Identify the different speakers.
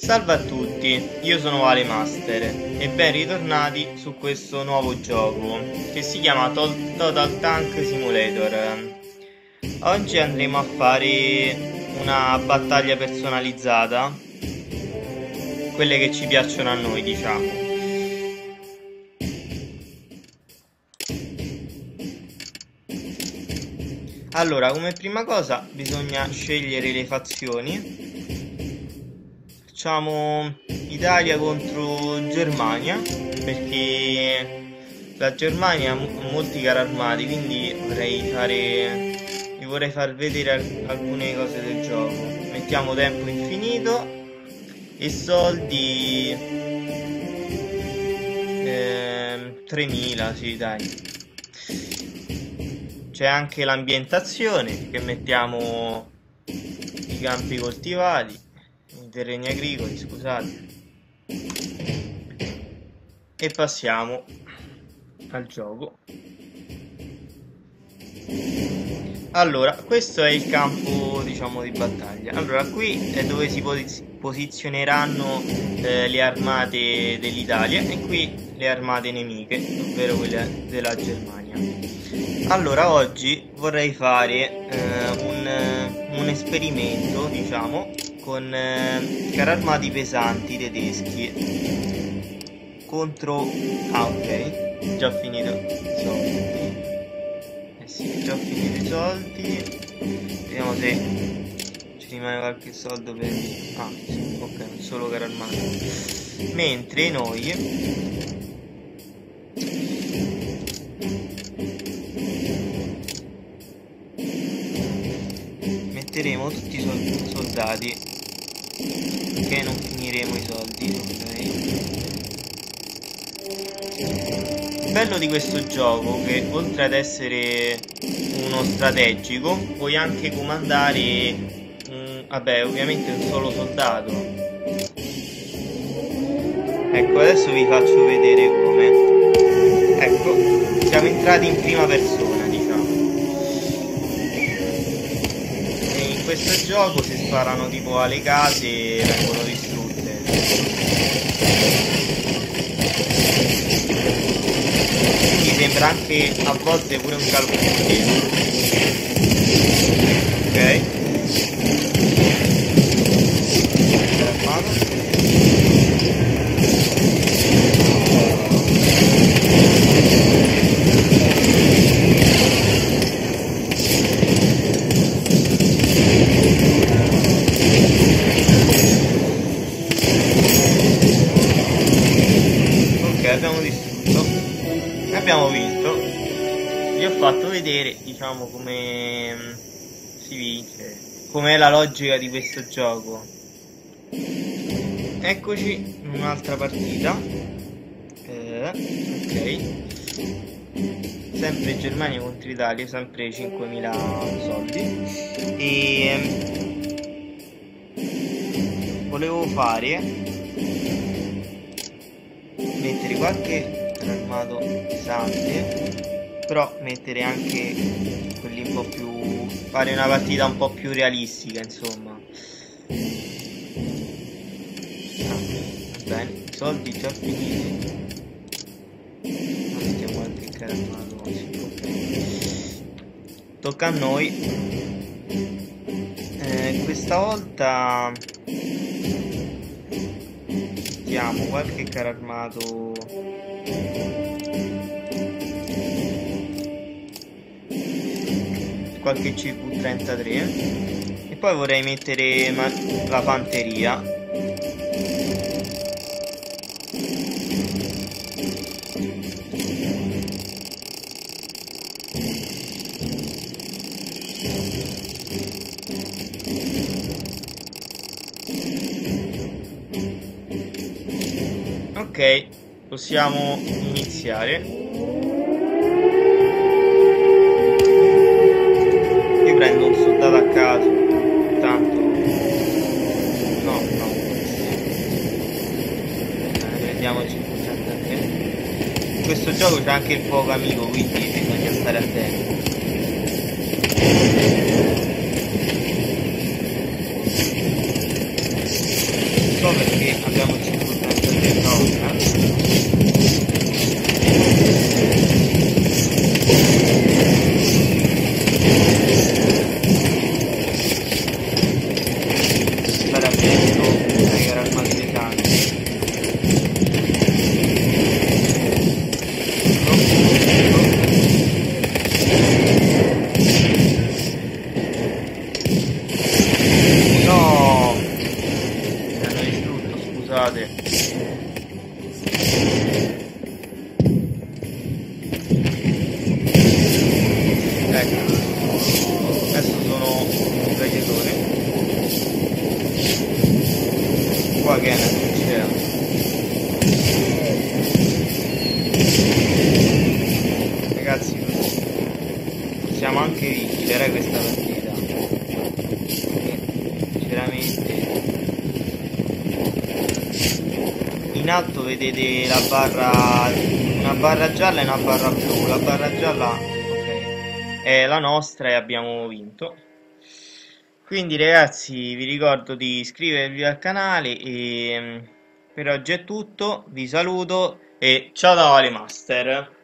Speaker 1: Salve a tutti, io sono Vale Master e ben ritornati su questo nuovo gioco che si chiama Total Tank Simulator. Oggi andremo a fare una battaglia personalizzata, quelle che ci piacciono a noi diciamo. Allora, come prima cosa bisogna scegliere le fazioni facciamo Italia contro Germania perché la Germania ha molti carri armati quindi vorrei fare vi vorrei far vedere alcune cose del gioco. Mettiamo tempo infinito e soldi eh, 3000 sì dai. C'è anche l'ambientazione che mettiamo i campi coltivati terreni agricoli, scusate. E passiamo al gioco. Allora, questo è il campo, diciamo, di battaglia. Allora, qui è dove si posizioneranno eh, le armate dell'Italia e qui le armate nemiche, ovvero quelle della Germania. Allora, oggi vorrei fare eh, un, un esperimento, diciamo, con eh, carri armati pesanti tedeschi contro... Ah ok, già finito i soldi. Eh sì, già finito i soldi. Vediamo se ci rimane qualche soldo per... Ah sì, ok, solo carro armato. Mentre noi tutti i soldati che non finiremo i soldi ok? Il bello di questo gioco che oltre ad essere uno strategico puoi anche comandare un, vabbè ovviamente un solo soldato. Ecco adesso vi faccio vedere come. Ecco siamo entrati in prima persona questo gioco si sparano tipo alle case e vengono distrutte. Mi sembra anche a volte pure un calcolo ok vedere diciamo come mm, si vince com'è la logica di questo gioco. Eccoci in un'altra partita. Eh, ok. Sempre Germania contro Italia sempre 5.000 soldi. E mm, volevo fare mettere qualche armato pesante però mettere anche quelli un po' più fare una partita un po' più realistica insomma. Bene soldi già finiti. Non mettiamo altri caramato okay. tocca a noi. Eh, questa volta mettiamo qualche carro qualche CV33 e poi vorrei mettere la fanteria ok possiamo iniziare questo gioco c'è anche il fuoco amico quindi bisogna stare attenti. Non so perché abbiamo 583 eh. no, guardate ecco. Adesso sono i tagliatori qua che è ragazzi siamo anche ricchi, era questa partita. In alto vedete la barra una barra gialla e una barra blu. La barra gialla è la nostra e abbiamo vinto. Quindi ragazzi vi ricordo di iscrivervi al canale e mm, per oggi è tutto. Vi saluto e ciao da Vale Master